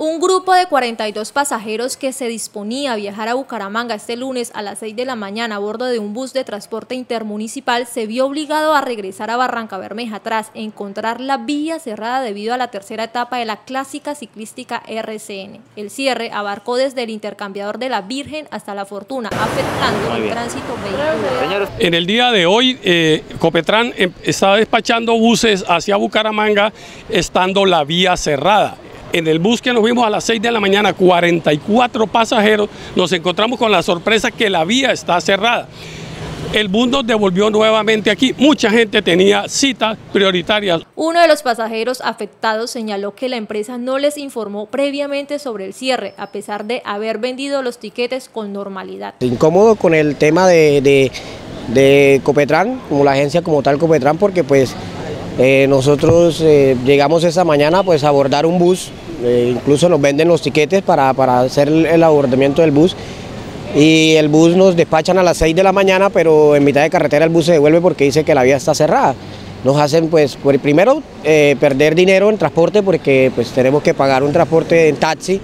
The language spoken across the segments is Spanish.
Un grupo de 42 pasajeros que se disponía a viajar a Bucaramanga este lunes a las 6 de la mañana a bordo de un bus de transporte intermunicipal se vio obligado a regresar a Barranca Bermeja tras encontrar la vía cerrada debido a la tercera etapa de la clásica ciclística RCN. El cierre abarcó desde el intercambiador de la Virgen hasta la Fortuna, afectando el tránsito vehicular. En el día de hoy, eh, Copetrán em, está despachando buses hacia Bucaramanga estando la vía cerrada en el bus que nos vimos a las 6 de la mañana, 44 pasajeros, nos encontramos con la sorpresa que la vía está cerrada. El bus nos devolvió nuevamente aquí. Mucha gente tenía citas prioritarias. Uno de los pasajeros afectados señaló que la empresa no les informó previamente sobre el cierre, a pesar de haber vendido los tiquetes con normalidad. Incómodo con el tema de, de, Copetran, como la agencia como tal Copetran, porque pues eh, nosotros eh, llegamos esa mañana pues a abordar un bus, eh, incluso nos venden los tiquetes para, hacer el, abordamiento del bus y el bus nos despachan a las 6 de la mañana, pero en mitad de carretera el bus se devuelve porque dice que la vía está cerrada. Nos hacen pues primero perder dinero en transporte porque pues tenemos que pagar un transporte en taxi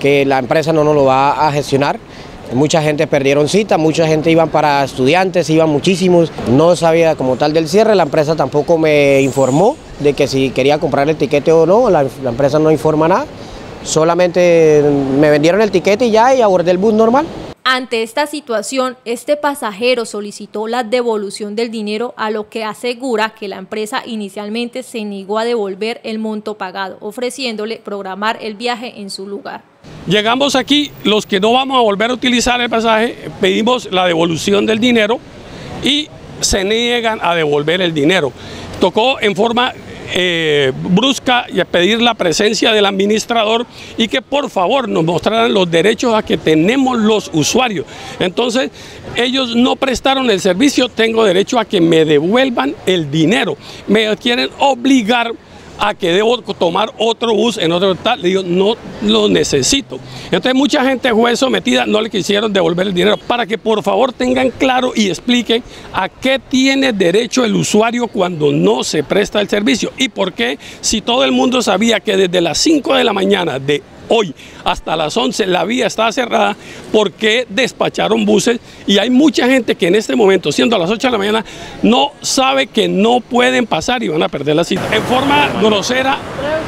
que la empresa no nos lo va a gestionar. Mucha gente perdieron cita, mucha gente iban para estudiantes, iban muchísimos. No sabía como tal del cierre, la empresa tampoco me informó de que si quería comprar el tiquete o no, la, empresa no informa nada. Solamente me vendieron el tiquete y ya y abordé el bus normal. Ante esta situación, este pasajero solicitó la devolución del dinero, a lo que asegura que la empresa inicialmente se negó a devolver el monto pagado, ofreciéndole programar el viaje en su lugar. Llegamos aquí, los que no vamos a volver a utilizar el pasaje, pedimos la devolución del dinero y se niegan a devolver el dinero. Tocó en forma eh, brusca y pedir la presencia del administrador y que por favor nos mostraran los derechos a que tenemos los usuarios. Entonces, ellos no prestaron el servicio, tengo derecho a que me devuelvan el dinero. Me quieren obligar a que debo tomar otro bus en otro tal, le digo, no lo necesito. Entonces mucha gente fue sometida, no le quisieron devolver el dinero, para que por favor tengan claro y expliquen a qué tiene derecho el usuario cuando no se presta el servicio. Y por qué si todo el mundo sabía que desde las 5 de la mañana de hoy hasta las 11 la vía está cerrada porque despacharon buses y hay mucha gente que en este momento, siendo a las 8 de la mañana, no sabe que no pueden pasar y van a perder la cita. En forma grosera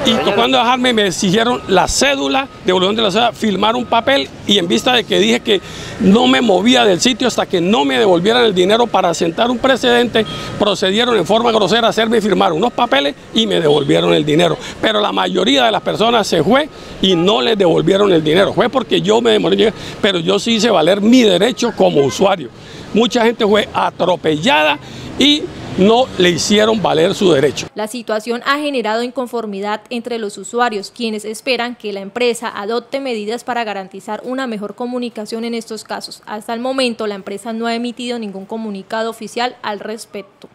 y tocando dejarme me exigieron la cédula, devolución de la cédula, filmar un papel y en vista de que dije que no me movía del sitio hasta que no me devolvieran el dinero para sentar un precedente, procedieron en forma grosera a hacerme firmar unos papeles y me devolvieron el dinero. Pero la mayoría de las personas se fue y no les devolvieron el dinero. Fue porque yo me demoré, pero yo sí hice valer mi derecho como usuario. Mucha gente fue atropellada y no le hicieron valer su derecho. La situación ha generado inconformidad entre los usuarios, quienes esperan que la empresa adopte medidas para garantizar una mejor comunicación en estos casos. Hasta el momento, la empresa no ha emitido ningún comunicado oficial al respecto.